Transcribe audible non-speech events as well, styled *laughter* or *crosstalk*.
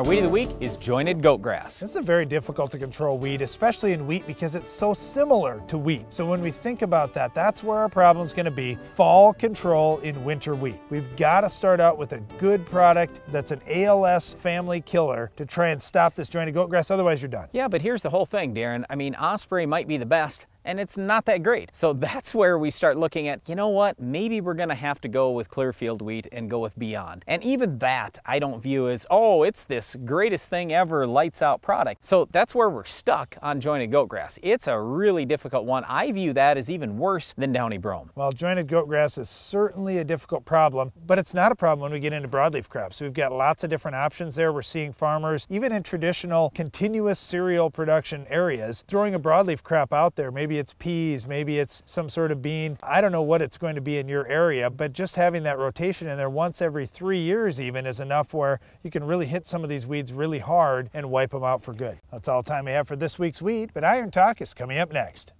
Our weed of the week is jointed goat grass. This is a very difficult to control weed, especially in wheat because it's so similar to wheat. So when we think about that, that's where our problem is going to be fall control in winter wheat. We've got to start out with a good product that's an ALS family killer to try and stop this jointed goat grass, otherwise you're done. Yeah, but here's the whole thing, Darren. I mean, Osprey might be the best, and it's not that great. So *laughs* that's where we start looking at, you know what, maybe we're gonna have to go with Clearfield wheat and go with Beyond. And even that I don't view as, oh, it's this greatest thing ever, lights out product. So that's where we're stuck on jointed goat grass. It's a really difficult one. I view that as even worse than downy brome. Well, jointed goat grass is certainly a difficult problem, but it's not a problem when we get into broadleaf crops. We've got lots of different options there. We're seeing farmers, even in traditional continuous cereal production areas, throwing a broadleaf crop out there, maybe Maybe it's peas, maybe it's some sort of bean. I don't know what it's going to be in your area, but just having that rotation in there once every three years even is enough where you can really hit some of these weeds really hard and wipe them out for good. That's all the time we have for this week's weed, but Iron Talk is coming up next.